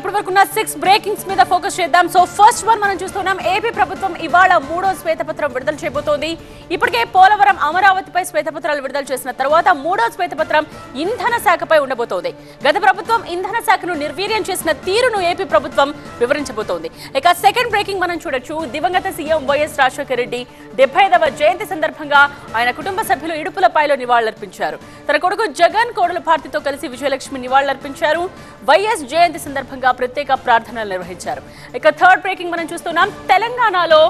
ఇప్పటి వరకు six breakings మీద ఫోకస్ చేద్దాం. సో ఫస్ట్ వన్ మనం చూస్తున్నాం ఏపీ ప్రభుత్వం ఇవాళ మూడో శ్వేతపత్రం విడుదల చేయబోతోంది. ఇప్పటికే పోలవరం అమరావతిపై శ్వేతపత్రాలు విడుదల చేసిన తర్వాత మూడో శ్వేతపత్రం ఇంధన శాఖపై ఉండబోతోంది. గత ప్రభుత్వం ఇంధన శాఖను నిర్వీర్యం చేసిన తీరును ఏపీ ప్రభుత్వం వివరించబోతోంది. ఇక సెకండ్ బ్రేకింగ్ మనం చూడొచ్చు. దివంగత సీఎం వైఎస్ రాజశేఖర రెడ్డి డెబ్బై జయంతి సందర్భంగా ఆయన కుటుంబ సభ్యులు ఇడుపులపాయలో నివాళులర్పించారు. తన కొడుకు జగన్ కోడల భారతితో కలిసి విజయలక్ష్మి నివాళులర్పించారు. వైఎస్ జయంతి సందర్భంగా ప్రత్యేక ప్రార్థనలు నిర్వహించారు. ఇక థర్డ్ బ్రేకింగ్ మనం చూస్తున్నాం. తెలంగాణలో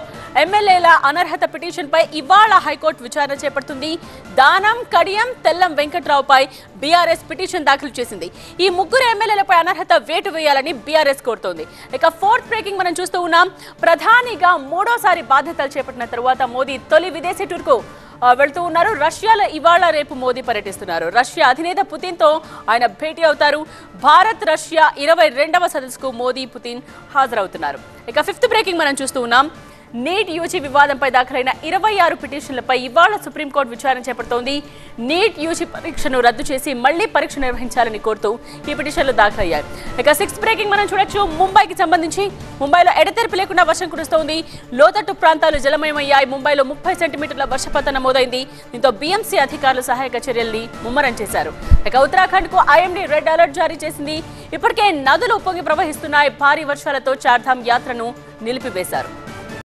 ఎమ్మెల్యేల అనర్హత పిటిషన్పై ఇవాళ హైకోర్టు విచారణ చేపడుతుంది. దానం కడియం తెల్లం వెంకట్రావుపై బీఆర్ఎస్ పిటిషన్ దాఖలు చేసింది. ఈ ముగ్గురు ఎమ్మెల్యేలపై అనర్హత వేటు వేయాలని బీఆర్ఎస్ కోరుతోంది. ఇక ఫోర్త్ బ్రేకింగ్ మనం చూస్తూ ఉన్నాం. ప్రధానిగా మూడోసారి బాధ్యతలు చేపట్టిన తరువాత మోదీ తొలి విదేశీ టూర్కు వెళ్తూ ఉన్నారు. రష్యాలో ఇవాళ రేపు మోదీ పర్యటిస్తున్నారు. రష్యా అధినేత పుతిన్తో ఆయన భేటీ అవుతారు. భారత్ రష్యా ఇరవై రెండవ సదస్సుకు మోదీ పుతిన్ హాజరవుతున్నారు. ఇక ఫిఫ్త్ బ్రేకింగ్ మనం చూస్తూ ఉన్నాం. నీట్ యూజీ వివాదంపై దాఖలైన ఇరవై ఆరు పిటిషన్లపై ఇవాళ సుప్రీంకోర్టు విచారణ చేపడుతోంది. నీట్ యూజీ పరీక్షను రద్దు చేసి మళ్ళీ పరీక్ష నిర్వహించాలని కోరుతూ ఈ పిటిషన్లు దాఖలయ్యాయి. ఇక సిక్స్ బ్రేకింగ్ మనం చూడొచ్చు. ముంబైకి సంబంధించి ముంబైలో ఎడతెరిపి లేకుండా వర్షం కురుస్తోంది. లోతట్టు ప్రాంతాలు జలమయమయ్యాయి. ముంబైలో ముప్పై సెంటీమీటర్ల వర్షపాతం నమోదైంది. దీంతో బీఎంసీ అధికారులు సహాయక చర్యల్ని ముమ్మరం చేశారు. ఇక ఉత్తరాఖండ్కు ఐఎండీ రెడ్ అలర్ట్ జారీ చేసింది. ఇప్పటికే నదులు ఉప్పొంగి ప్రవహిస్తున్నాయి. భారీ వర్షాలతో చార్ధామ్ యాత్రను నిలిపివేశారు.